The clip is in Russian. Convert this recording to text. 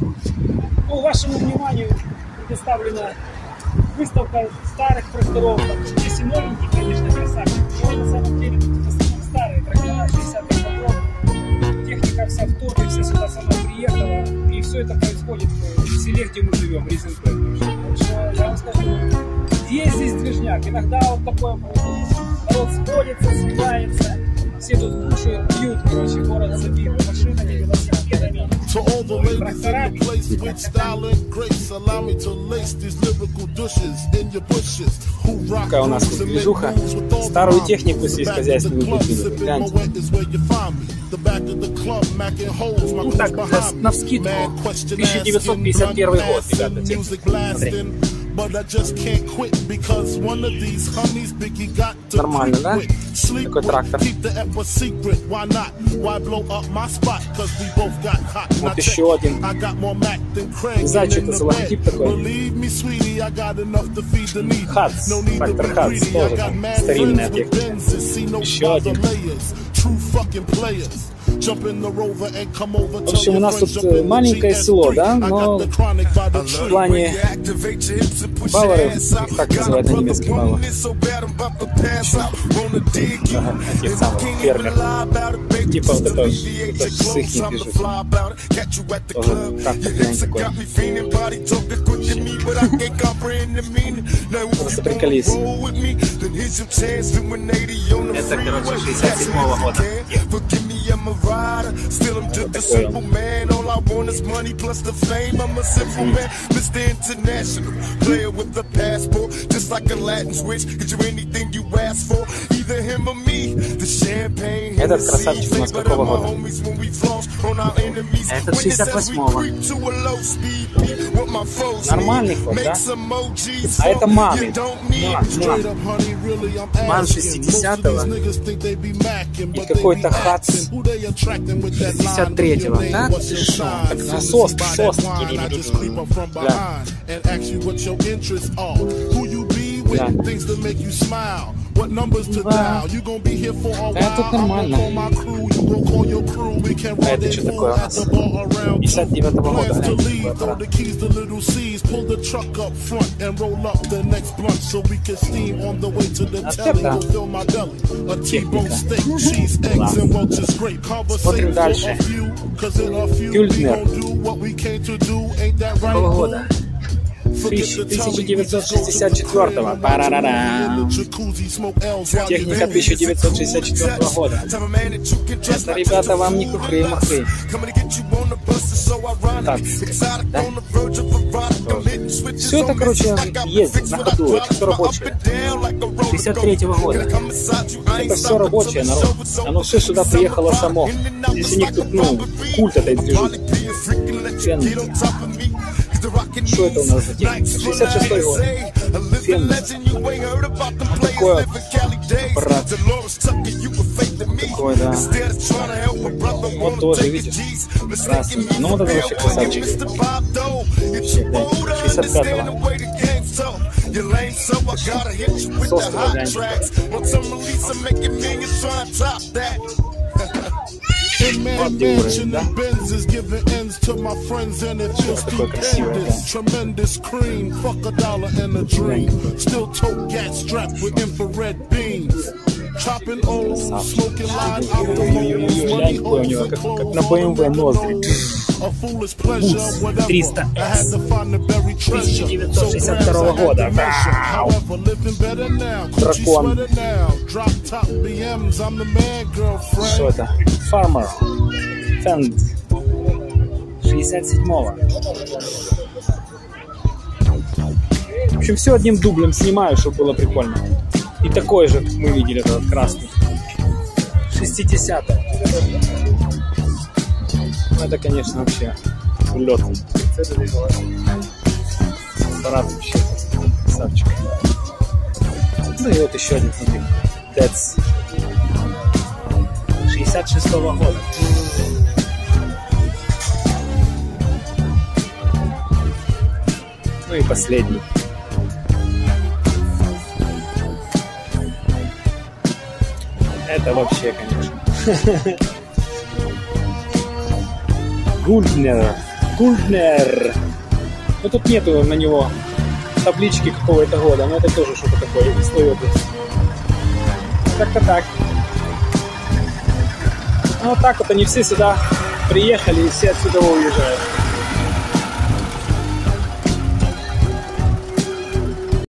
Ну, вашему вниманию предоставлена выставка старых тракторов. Здесь и новенькие, конечно, красавчик. Но на самом деле тут в основном старые трактора 60-х годов. Техника вся в топе, вся сюда сама приехала. И все это происходит в селе, где мы живем, Ризенберг. Так что я вам скажу, есть здесь движняк. Иногда вот такое происходит. Народ сходится, съедается. Все тут кушают, пьют, короче, город забит машинами, велосипедами. Ladies in the place with style and grace, allow me to lace these lyrical douches in your bushes. Какая у нас тут движуха. Старую технику сельскохозяйственную выкинули. Гляньте. Ну так, на, на вскидку. 1951 год, ребята. техника. Смотри. Нормально, да? Такой трактор. Вот еще один. Не знаю, что это за логотип такой. Хадс. Трактор Хадс. Тоже там старинная техника. Еще один. В общем, у нас тут э, маленькое село, да, но в плане баваров, их так называют на немецкий бавар. Ага, этих самых фермер. Типа вот это, это с их не движут. Тоже глянь такой. Просто приколись. Это, короче, 67 года. Still I'm just a simple man. All I want is money plus the fame. I'm a simple man, Mr. International, player with a passport, just like a Latin switch. Get you anything you ask for, either him or me. Этот красавчик у нас какого года? Этот 68-го. Нормальный ход, да? А это маны. Ман, ман. Ман 60-го. И какой-то хац 53-го. Да? Так насос, сос. Бля. Да. А тут нормально. А это что такое у нас? 59-го года. гляньте, какой аппарат. Смотрим дальше. Кюльтнер. Какого года? 1964-го. Парарарам. Техника 1964 года. Это, ребята, вам не кухры-махры. Так, да? Все это, короче, ездит на ходу. Это все рабочее. 63-го года. Это все рабочее, народ. Оно все сюда приехало само. Здесь у них тут, ну, культ этой движухи. Фен. Что это у нас за техника? 66 год. Фен. Вот такой аппарат. Такой, да. Вот тоже, видишь, красный. Ну, вот это вообще красавчик. Вообще, да. 65-го. man mansion and Benz is giving ends to my friends and it feels stupendous. Tremendous cream, fuck a dollar and a dream. Still tote gas strapped with infrared beams. Chopping old, smoking line, alcohol, money holes and clothes. Ноздри. Бус 300S 1962 года. Вау. Дракон. Что это? Farmer. Fend. 67-го. В общем, все одним дублем снимаю, чтобы было прикольно. И такой же, мы видели, этот красный. 60 Ну, это, конечно, вообще улет. Аппарат вообще красавчик. Ну и вот еще один, смотри. Дец. 66 года. Ну и последний. Это вообще, конечно. Гульднер. Гульднер. Ну тут нету на него таблички какого это года, но это тоже что-то такое из той области. Как-то так. Ну вот так вот они все сюда приехали и все отсюда уезжают.